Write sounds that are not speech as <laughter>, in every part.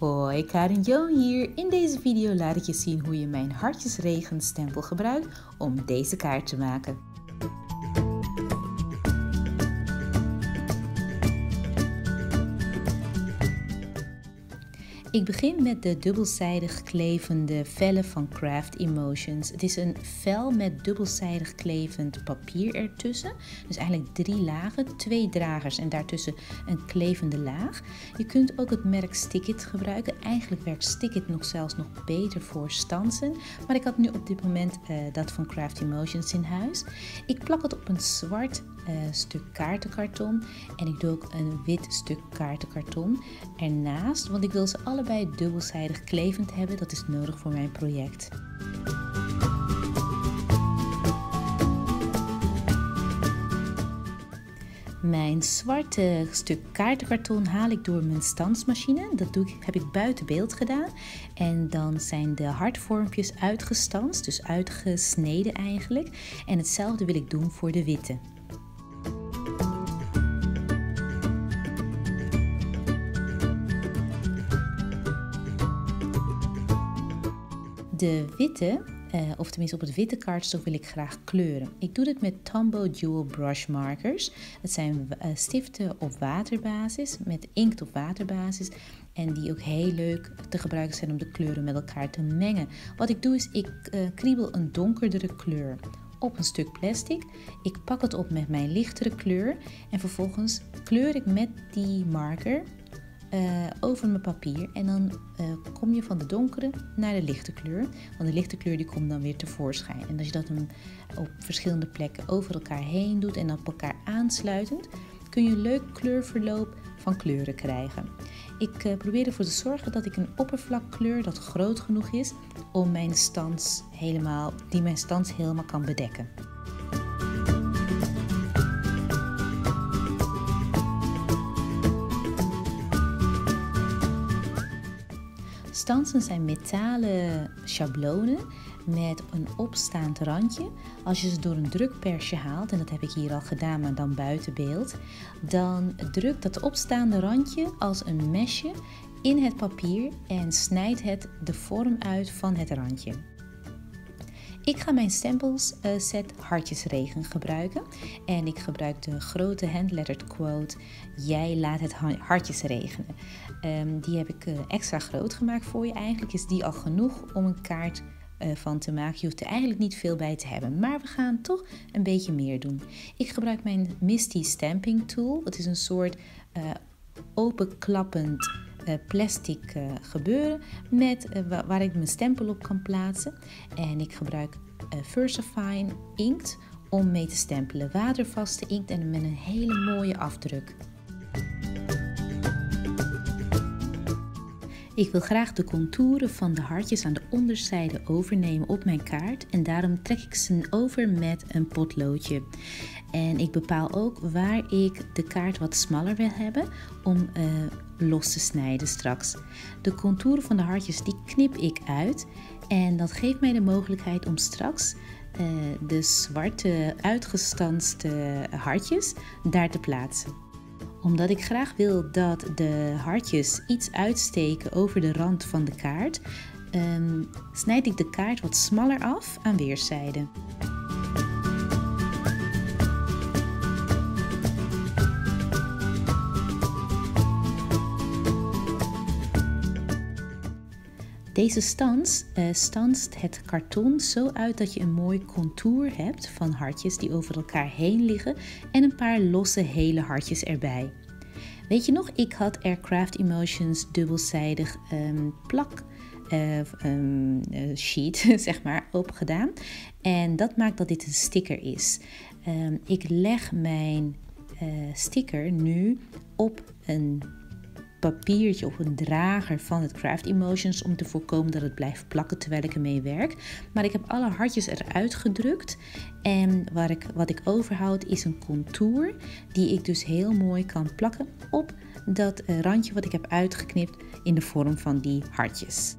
Hoi, Karin Joon hier. In deze video laat ik je zien hoe je mijn hartjesregenstempel gebruikt om deze kaart te maken. Ik begin met de dubbelzijdig klevende vellen van Craft Emotions. Het is een vel met dubbelzijdig klevend papier ertussen. Dus eigenlijk drie lagen, twee dragers en daartussen een klevende laag. Je kunt ook het merk Stickit gebruiken. Eigenlijk werkt Stickit nog zelfs nog beter voor stansen. Maar ik had nu op dit moment uh, dat van Craft Emotions in huis. Ik plak het op een zwart uh, stuk kaartenkarton en ik doe ook een wit stuk kaartenkarton ernaast, want ik wil ze allebei dubbelzijdig klevend hebben. Dat is nodig voor mijn project. Mijn zwarte stuk kaartenkarton haal ik door mijn stansmachine. Dat doe ik, heb ik buiten beeld gedaan. En dan zijn de hartvormpjes uitgestanst, dus uitgesneden eigenlijk. En hetzelfde wil ik doen voor de witte. De witte, uh, of tenminste op het witte kaartstof wil ik graag kleuren. Ik doe dit met Tombow Dual Brush Markers. Het zijn uh, stiften op waterbasis, met inkt op waterbasis. En die ook heel leuk te gebruiken zijn om de kleuren met elkaar te mengen. Wat ik doe is, ik uh, kriebel een donkerdere kleur op een stuk plastic. Ik pak het op met mijn lichtere kleur en vervolgens kleur ik met die marker uh, over mijn papier. En dan uh, kom je van de donkere naar de lichte kleur. Want de lichte kleur die komt dan weer tevoorschijn. En als je dat dan op verschillende plekken over elkaar heen doet en op elkaar aansluitend, kun je een leuk kleurverloop van kleuren krijgen. Ik uh, probeer ervoor te zorgen dat ik een oppervlakkleur dat groot genoeg is om mijn stans helemaal, die mijn stans helemaal kan bedekken. Stansen zijn metalen schablonen met een opstaand randje. Als je ze door een drukpersje haalt, en dat heb ik hier al gedaan, maar dan buiten beeld, dan drukt dat opstaande randje als een mesje in het papier en snijdt het de vorm uit van het randje. Ik ga mijn stempels uh, set hartjesregen gebruiken. En ik gebruik de grote handlettered quote: Jij laat het hartjes regenen. Um, die heb ik uh, extra groot gemaakt voor je. Eigenlijk is die al genoeg om een kaart uh, van te maken. Je hoeft er eigenlijk niet veel bij te hebben. Maar we gaan toch een beetje meer doen. Ik gebruik mijn Misty Stamping Tool. Het is een soort openklappend plastic uh, gebeuren met, uh, waar ik mijn stempel op kan plaatsen. En ik gebruik Versafine inkt om mee te stempelen. Watervaste inkt en met een hele mooie afdruk. Ik wil graag de contouren van de hartjes aan de onderzijde overnemen op mijn kaart en daarom trek ik ze over met een potloodje. En ik bepaal ook waar ik de kaart wat smaller wil hebben om uh, los te snijden straks. De contouren van de hartjes die knip ik uit en dat geeft mij de mogelijkheid om straks uh, de zwarte uitgestanste hartjes daar te plaatsen. Omdat ik graag wil dat de hartjes iets uitsteken over de rand van de kaart, um, snijd ik de kaart wat smaller af aan weerszijden. Deze stans uh, stanst het karton zo uit dat je een mooi contour hebt van hartjes die over elkaar heen liggen en een paar losse hele hartjes erbij. Weet je nog, ik had Aircraft Emotions dubbelzijdig um, plak uh, um, sheet <laughs> zeg maar opgedaan. En dat maakt dat dit een sticker is. Um, ik leg mijn sticker nu op een papiertje of een drager van het Craft Emotions om te voorkomen dat het blijft plakken terwijl ik ermee werk. Maar ik heb alle hartjes eruit gedrukt en waar ik, wat ik overhoud is een contour die ik dus heel mooi kan plakken op dat eh, randje wat ik heb uitgeknipt in de vorm van die hartjes.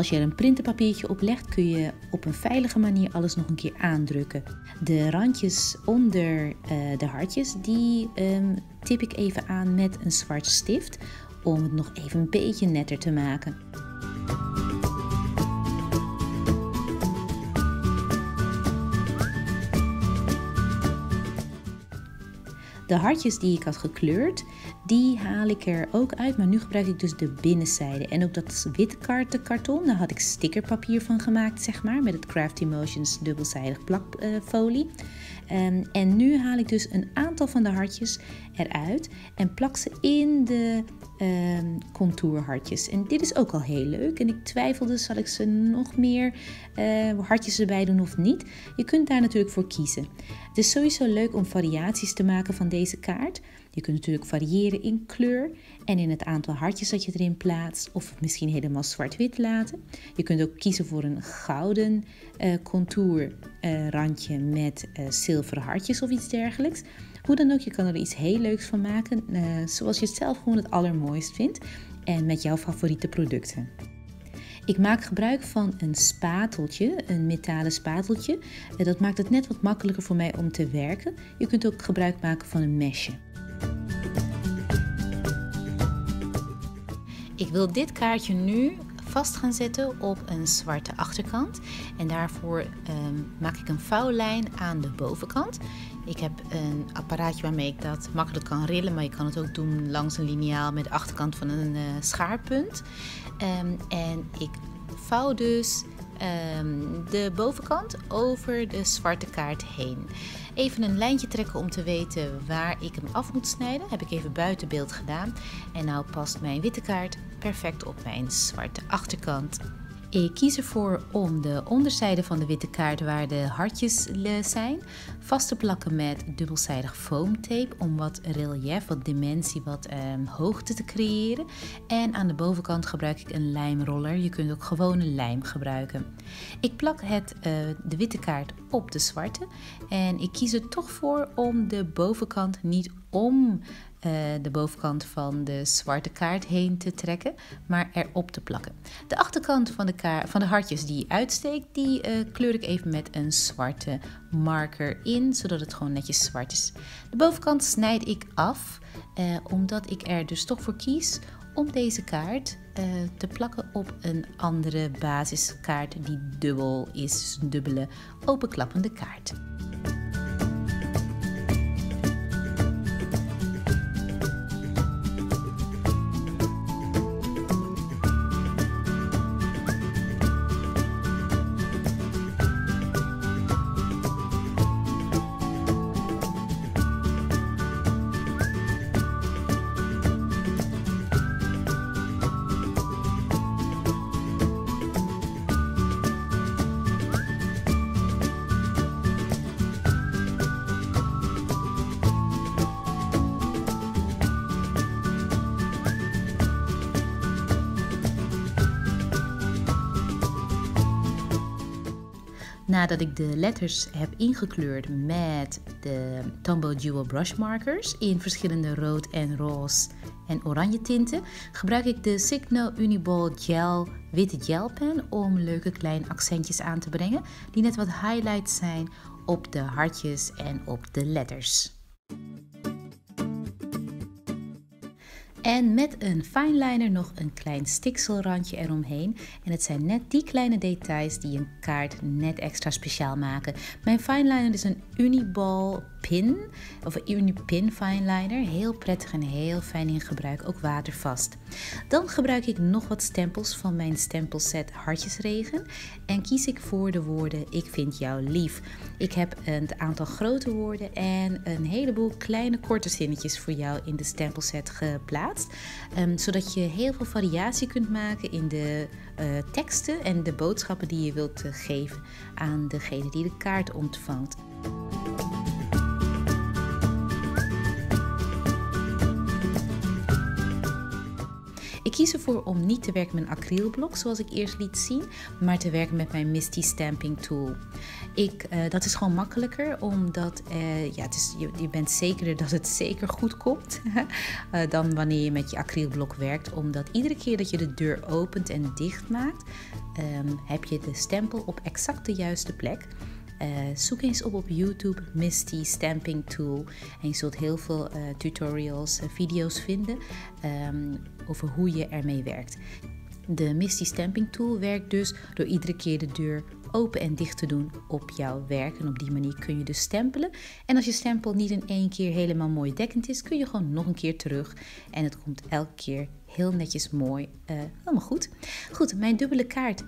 Als je er een printerpapiertje op legt, kun je op een veilige manier alles nog een keer aandrukken. De randjes onder uh, de hartjes, die um, tip ik even aan met een zwart stift om het nog even een beetje netter te maken. De hartjes die ik had gekleurd, die haal ik er ook uit. Maar nu gebruik ik dus de binnenzijde. En ook dat witte karton, daar had ik stickerpapier van gemaakt, zeg maar. Met het Craft Emotions dubbelzijdig plakfolie. Um, en nu haal ik dus een aantal van de hartjes eruit en plak ze in de um, contourhartjes. En dit is ook al heel leuk. En ik twijfelde, zal ik ze nog meer uh, hartjes erbij doen of niet? Je kunt daar natuurlijk voor kiezen. Het is sowieso leuk om variaties te maken van deze kaart. Je kunt natuurlijk variëren in kleur en in het aantal hartjes dat je erin plaatst, of misschien helemaal zwart-wit laten. Je kunt ook kiezen voor een gouden uh, contourrandje uh, met uh, zilveren hartjes of iets dergelijks. Hoe dan ook, je kan er iets heel leuks van maken, zoals je het zelf gewoon het allermooist vindt en met jouw favoriete producten. Ik maak gebruik van een spateltje, een metalen spateltje. Dat maakt het net wat makkelijker voor mij om te werken. Je kunt ook gebruik maken van een mesje. Ik wil dit kaartje nu vast gaan zetten op een zwarte achterkant. En daarvoor ehm, maak ik een vouwlijn aan de bovenkant. Ik heb een apparaatje waarmee ik dat makkelijk kan rillen, maar je kan het ook doen langs een liniaal met de achterkant van een uh, schaarpunt. Um, en ik vouw dus um, de bovenkant over de zwarte kaart heen. Even een lijntje trekken om te weten waar ik hem af moet snijden. Heb ik even buiten beeld gedaan. En nou past mijn witte kaart perfect op mijn zwarte achterkant. Ik kies ervoor om de onderzijde van de witte kaart waar de hartjes zijn vast te plakken met dubbelzijdig foamtape om wat relief, wat dimensie, wat um, hoogte te creëren. En aan de bovenkant gebruik ik een lijmroller. Je kunt ook gewone lijm gebruiken. Ik plak het, uh, de witte kaart op de zwarte en ik kies er toch voor om de bovenkant niet om uh, de bovenkant van de zwarte kaart heen te trekken, maar erop te plakken. De achterkant van de, van de hartjes die uitsteekt, die uh, kleur ik even met een zwarte marker in, zodat het gewoon netjes zwart is. De bovenkant snijd ik af, uh, omdat ik er dus toch voor kies om deze kaart te plakken op een andere basiskaart die dubbel is, een dubbele openklappende kaart. Nadat ik de letters heb ingekleurd met de Tombow Dual Brush Markers in verschillende rood en roze en oranje tinten, gebruik ik de Signo Uniball Gel witte gelpen om leuke kleine accentjes aan te brengen die net wat highlights zijn op de hartjes en op de letters. En met een fineliner nog een klein stikselrandje eromheen. En het zijn net die kleine details die een kaart net extra speciaal maken. Mijn fineliner is een Uniball pin, of Unipin fineliner. Heel prettig en heel fijn in gebruik, ook watervast. Dan gebruik ik nog wat stempels van mijn stempelset Hartjesregen. En kies ik voor de woorden Ik vind jou lief. Ik heb een aantal grote woorden en een heleboel kleine korte zinnetjes voor jou in de stempelset geplaatst. Um, zodat je heel veel variatie kunt maken in de uh, teksten en de boodschappen die je wilt uh, geven aan degene die de kaart ontvangt. Kies ervoor om niet te werken met een acrylblok zoals ik eerst liet zien, maar te werken met mijn Misty Stamping Tool. Ik, uh, dat is gewoon makkelijker, omdat uh, ja, het is, je, je, bent zekerder dat het zeker goed komt uh, <laughs> dan wanneer je met je acrylblok werkt. Omdat iedere keer dat je de deur opent en dicht maakt, um, heb je de stempel op exact de juiste plek. Uh, zoek eens op op YouTube Misty Stamping Tool. En je zult heel veel uh, tutorials, uh, video's vinden um, over hoe je ermee werkt. De Misty Stamping Tool werkt dus door iedere keer de deur open en dicht te doen op jouw werk. En op die manier kun je dus stempelen. En als je stempel niet in één keer helemaal mooi dekkend is, kun je gewoon nog een keer terug. En het komt elke keer heel netjes mooi. Uh, helemaal goed. Goed, mijn dubbele kaart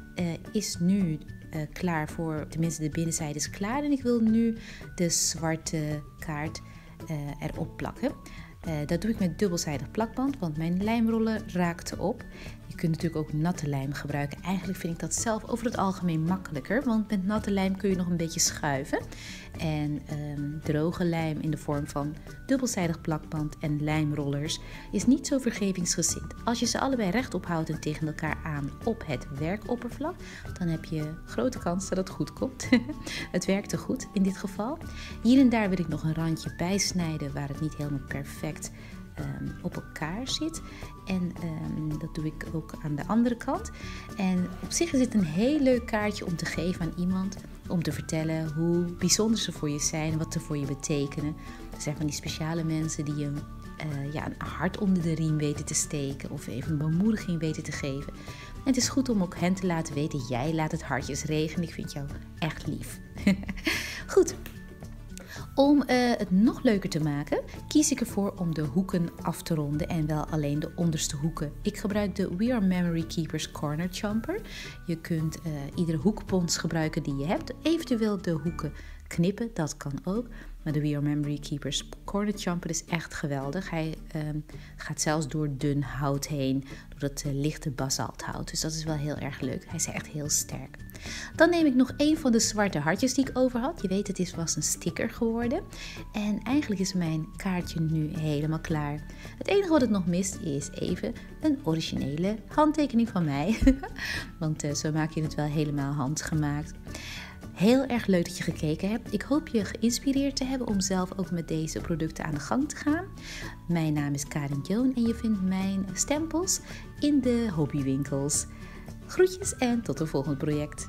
is nu uh, klaar voor, tenminste de binnenzijde is klaar. En ik wil nu de zwarte kaart erop plakken. dat doe ik met dubbelzijdig plakband, want mijn lijmrollen raakte op. Kunt natuurlijk ook natte lijm gebruiken. Eigenlijk vind ik dat zelf over het algemeen makkelijker, want met natte lijm kun je nog een beetje schuiven. En um, droge lijm in de vorm van dubbelzijdig plakband en lijmrollers is niet zo vergevingsgezind. Als je ze allebei rechtop houdt en tegen elkaar aan op het werkoppervlak, dan heb je grote kans dat het goed komt. <laughs> het werkte goed in dit geval. Hier en daar wil ik nog een randje bijsnijden waar het niet helemaal perfect um, op elkaar zit. En um, dat doe ik ook aan de andere kant. En op zich is het een heel leuk kaartje om te geven aan iemand. Om te vertellen hoe bijzonder ze voor je zijn, wat ze voor je betekenen. Er zijn van die speciale mensen die je uh, ja, een hart onder de riem weten te steken of even een bemoediging weten te geven. En het is goed om ook hen te laten weten, jij laat het hartjes regenen. Ik vind jou echt lief. <laughs> goed, om uh, het nog leuker te maken, kies ik ervoor om de hoeken af te ronden en wel alleen de onderste hoeken. Ik gebruik de We Are Memory Keepers Corner Jumper. Je kunt uh, iedere hoekpons gebruiken die je hebt, eventueel de hoeken knippen, dat kan ook. Maar de We Are Memory Keepers Corner Jumper is echt geweldig. Hij um, gaat zelfs door dun hout heen, door het uh, lichte basalthout. Dus dat is wel heel erg leuk. Hij is echt heel sterk. Dan neem ik nog een van de zwarte hartjes die ik over had. Je weet, het is, was een sticker geworden. En eigenlijk is mijn kaartje nu helemaal klaar. Het enige wat het nog mist is even een originele handtekening van mij. <laughs> Want uh, zo maak je het wel helemaal handgemaakt. Heel erg leuk dat je gekeken hebt. Ik hoop je geïnspireerd te hebben om zelf ook met deze producten aan de gang te gaan. Mijn naam is Karin Joon en je vindt mijn stempels in de hobbywinkels. Groetjes en tot een volgend project.